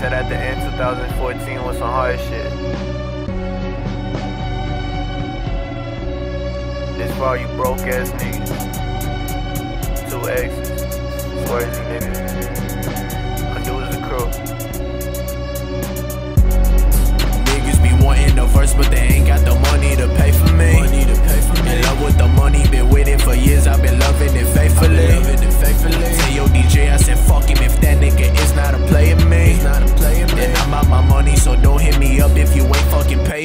said at the end 2014 was some hard shit. This for all you broke ass niggas. Two X's. Swerzie niggas.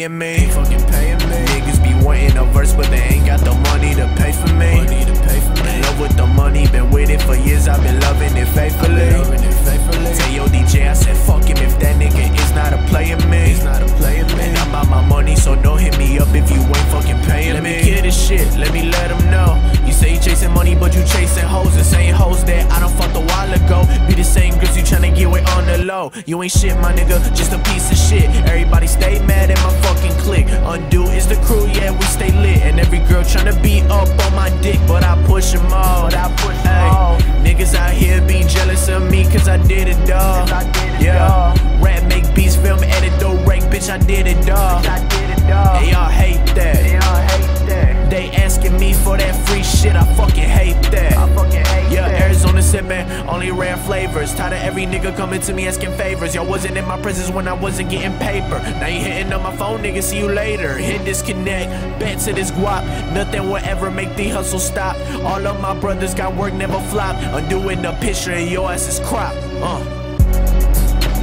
Paying me. Ain't fucking paying me. Niggas be wanting a verse, but they ain't got the money to pay for me. Money to pay for me. In love with the money, been with it for years. I've been loving it faithfully. Loving it faithfully. Tell your DJ, I said fuck him if that nigga is not a player me. He's not a player me. And I'm out my money, so don't hit me up if you ain't fucking paying let me. Let me get this shit, let me let him know. You say you chasing money, but you chasing hoes. The same hoes that I don't fucked a while ago. Be the same girls you tryna get with on the low. You ain't shit, my nigga, just a piece of shit. Everybody Undo is the crew, yeah, we stay lit. And every girl tryna be up on my dick, but I push them all. But I push them all. Niggas out here be jealous of me, cause I did it, dawg. Yeah, rap, make beats, film, edit, though, rank, bitch, I did it, dawg. They all hate that. They all hate that. They asking me for that free shit, I fucking hate that. I fucking hate Yeah, that. Arizona sipping, only rare flavors. Tired of every nigga coming to me asking favors. Y'all wasn't in my presence when I wasn't getting paper. Now you hitting on my phone, nigga, see you later. Hit disconnect, bet to this guap. Nothing will ever make the hustle stop. All of my brothers got work, never flop. Undoing the picture and your ass is crop. Uh.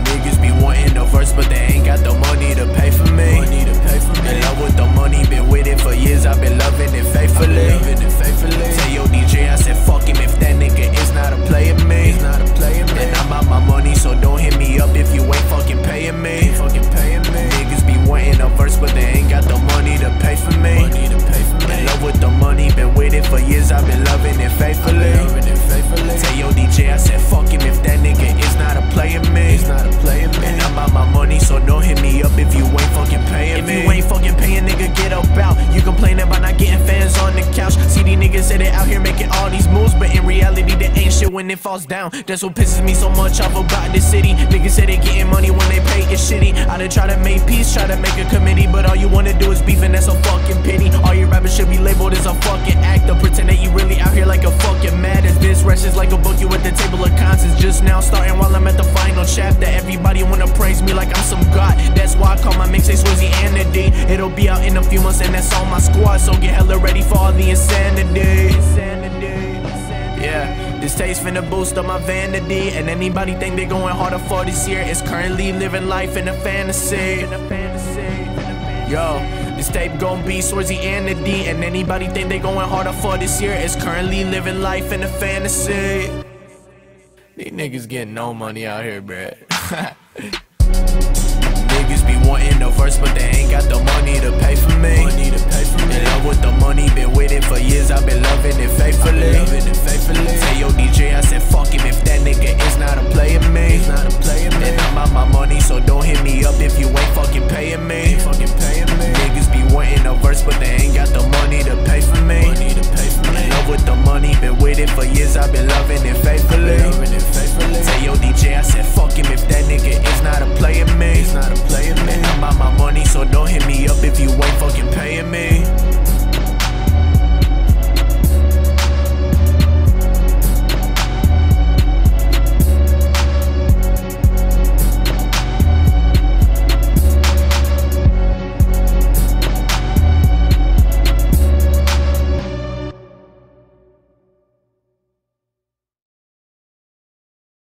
Niggas be wanting the verse, but they ain't got the money to pay for me. Money to pay for me. In love with the money, been with it for years. I've been loving it faithfully. Loving it faithfully. Tell your for years. I've been loving it faithfully. Loving it faithfully. Tell your DJ, I said fuck him if that nigga is not a player me. He's not a player me. And I'm out my money, so don't hit me up if you ain't fucking paying me. If you ain't fucking paying, nigga, get up out. You complain about not getting fans on the couch. See these niggas say they out here making all these moves, but in reality they ain't shit when it falls down. That's what pisses me so much off about this city. Niggas say they getting money when they pay it's shitty. I done try to make peace, try to make a committee, but all you wanna do is beef and that's a fucking pity. All your rappers should be labeled as a fucking actor. Just starting while I'm at the final chapter. Everybody wanna praise me like I'm some god. That's why I call my mixtape Swerzie and the D. It'll be out in a few months and that's all my squad. So get hella ready for all the insanity. Yeah, this taste finna boost up my vanity. And anybody think they going harder for this year is currently living life in a fantasy. Yo, this tape gon' be Swerzie and the D. And anybody think they going harder for this year is currently living life in a fantasy. These niggas getting no money out here, bruh.